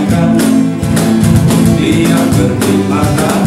kebaikan Dia berlimpah